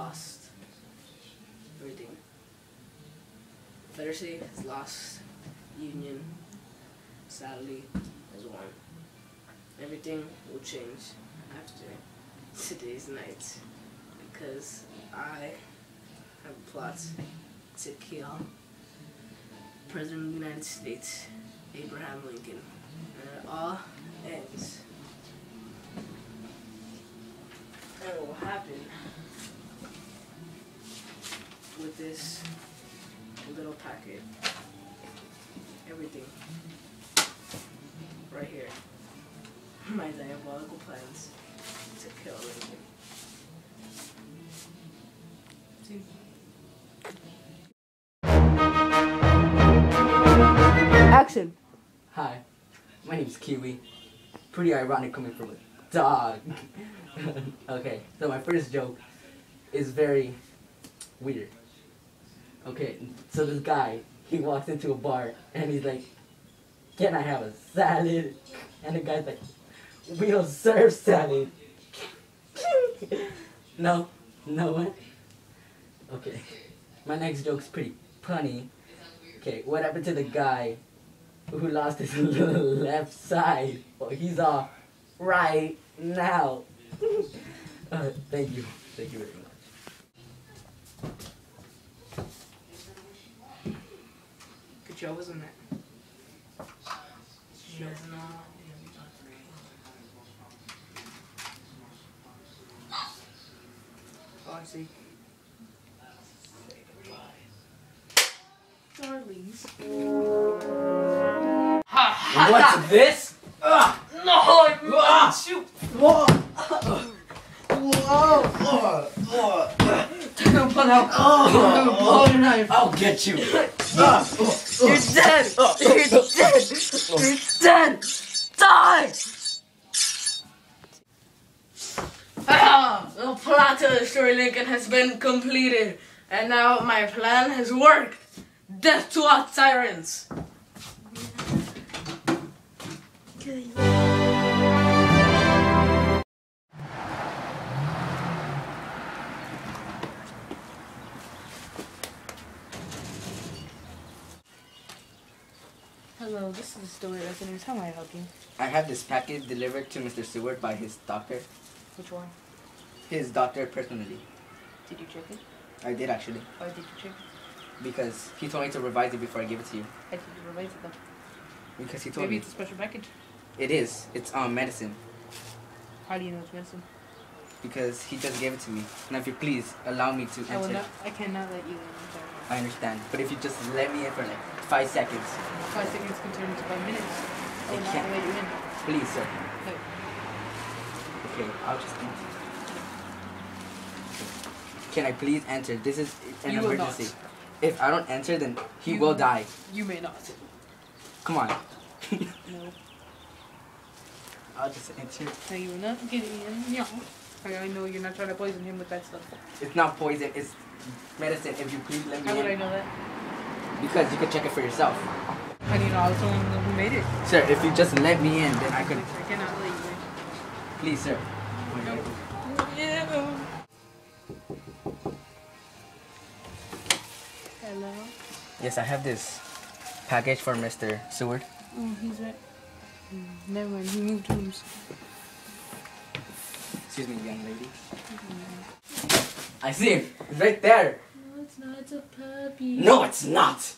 lost. Everything. Confederacy is lost. Union, sadly, is won. Everything will change after today's night because I have a plot to kill President of the United States, Abraham Lincoln. And it all ends. And what will happen with this little packet. Everything. Right here. My diabolical plans to kill Lincoln. See? Action! Hi, my name's Kiwi. Pretty ironic coming from a dog. okay, so my first joke is very weird. Okay, so this guy, he walks into a bar and he's like, Can I have a salad? And the guy's like, We don't serve salad. no, no one? Okay, my next joke's pretty punny. Okay, what happened to the guy who lost his left side? Well, he's off right now. uh, thank you. Thank you very much. Good job, wasn't it? Sure. Oh, I see. Darlings. What's this? No, I Ah! shoot. Whoa! Oh, knife. I'll get you. You're dead. You're dead. You're dead. Die. Ah, the plot to destroy Lincoln has been completed, and now my plan has worked. Death to all tyrants. Hello, this is the story listeners. How may I help you? I have this package delivered to Mr. Seward by his doctor. Which one? His doctor personally. Did you check it? I did actually. Why did you check it? Because he told me to revise it before I give it to you. Why did you revise it though? Because he told Maybe me. it's a special package. It is. It's um medicine. How do you know it's medicine? Because he just gave it to me. Now if you please allow me to I will enter. not. I cannot let you in. I understand. But if you just let me in for like five seconds. Five seconds can turn into five minutes. I will not can't. let you in. Please, sir. No. Okay, I'll just enter. Can I please enter? This is an You will emergency. not. If I don't enter, then he You- will die. You may not. Come on. No. I'll just enter. No, you will not get in. No. I know you're not trying to poison him with that stuff. It's not poison. It's medicine. If you please let me How would I know that? Because you can check it for yourself. How do you know I was the one who made it? Sir, if you just let me in, then I could. I cannot let you in. Please, sir. in. Yeah. Hello. Yes, I have this package for Mr. Seward. Oh, he's right. Mm, Never mind. He moved rooms. Excuse me, young lady. I see him. He's right there. No, it's not. It's a puppy. No, it's not.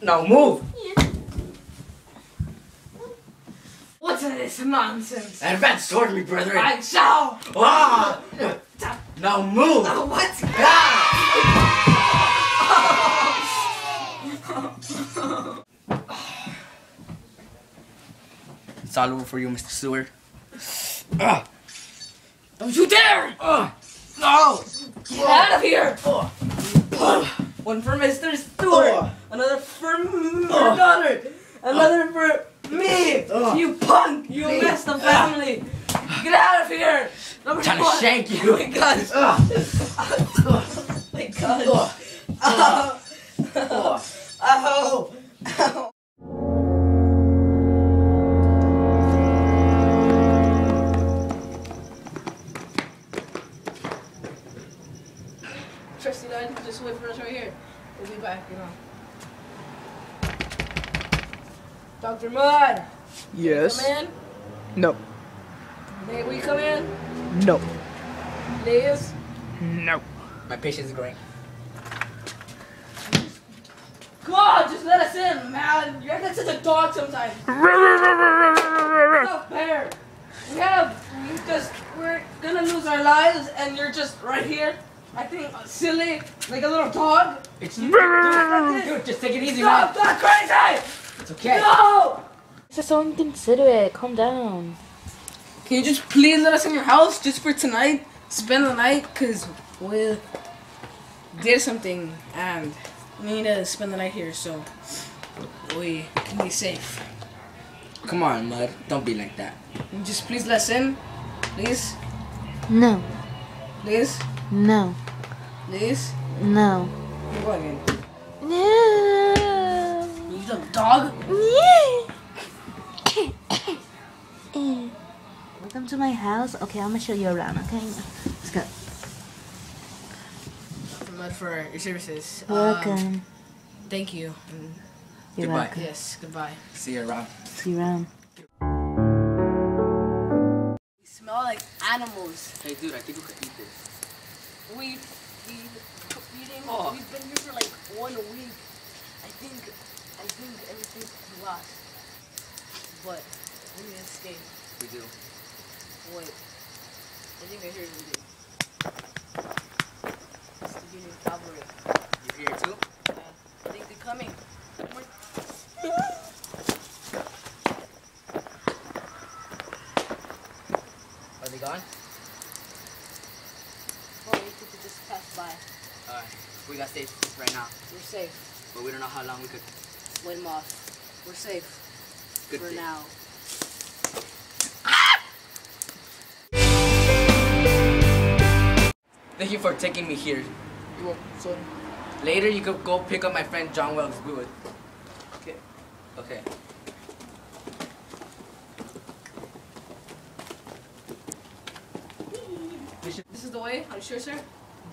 Now move. What's this nonsense? Advance toward me, brethren. I shall. Ah! Now move. Oh, what's It's all over for you, Mr. Seward. Ah! Don't you dare! Ah! No! Get out of here! One for Mr. Stewart, Oh. another for my Oh. daughter, another for me! Oh. You punk! You messed the family! Get out of here! Number Trying to shank you. Oh my god! Ah! Oh my god! Ah! Ow! Ow! Ow! Dr. Mudd, Yes. come in. No. May we come in? No. Please. No. My patience is growing. Come on, just let us in, man. You're acting such a dog sometimes. It's not fair. We have, we just, we're gonna lose our lives, and you're just right here, acting silly, like a little dog. It's Dude, Dude, just take it easy, Stop, man. that's crazy! It's okay. No! Just so inconsiderate. Calm down. Can you just please let us in your house just for tonight? Spend the night, cause we did something and we need to spend the night here so we can be safe. Come on, Mudd. Don't be like that. And just please let us in, please, No. please, No. please. No. You're going in. No. You dog. Welcome to my house. Okay, I'm gonna show you around. Okay, let's go. Mudd for your services. Um, thank you. You're goodbye. welcome. yes, goodbye. See you around. See you around. We smell like animals. Hey, dude, I think we could eat this. We we eating. Oh. We've been here for like one week. I think I think everything's lost. But we need to escape. We do. Wait. I think I hear something. It's the Union Cavalry. You here too? Uh, I think they're coming. Are they gone? Oh, you could just pass by. Alright. We got safe right now, We're safe. but we don't know how long we could. Wait them off. We're safe Good for thing. now. Thank you for taking me here. You want some? Later, you could go pick up my friend John Wells Good. Okay. Okay. This is the way? Are you sure, sir?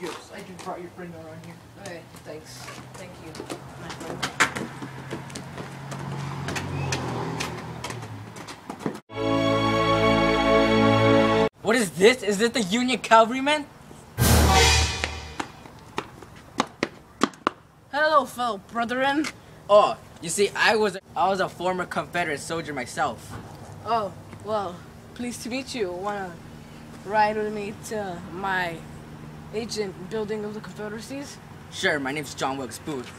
Yes, I just brought your friend around here. Okay, thanks. Thank you, What is this? Is this the Union Cavalryman? Hello, fellow brethren. Oh, you see, I was I was a former Confederate soldier myself. Oh, well, pleased to meet you. Wanna ride with me to my agent building of the Confederacies? Sure, my name's John Wilkes Booth.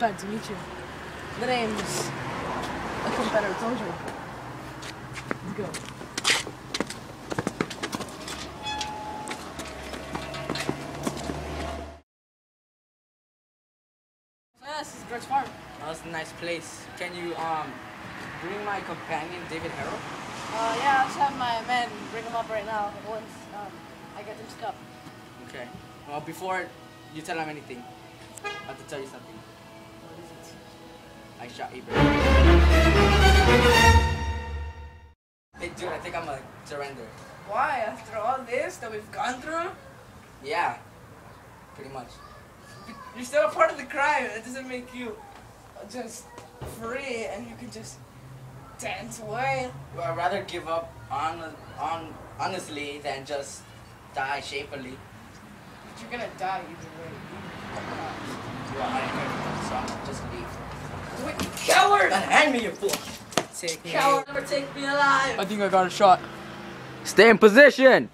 Glad to meet you. The name's a Confederate soldier. Let's go. Nice place. Can you um bring my companion David Herold? Uh, yeah, I'll just have my men bring him up right now. Once um, I get them cup. Okay. Well, before you tell him anything, I have to tell you something. What is it? I shot Abraham. Hey, dude, I think I'm gonna surrender. Why? After all this that we've gone through, Yeah, pretty much. you're still a part of the crime. It doesn't make you just free and you can just dance away. Well, I'd rather give up on on honestly than just die shapely. But you're gonna die either way. Well, I ain't so I'm just leave. Wait, you coward! And hand me your book. Coward, never take me alive. I think I got a shot. Stay in position.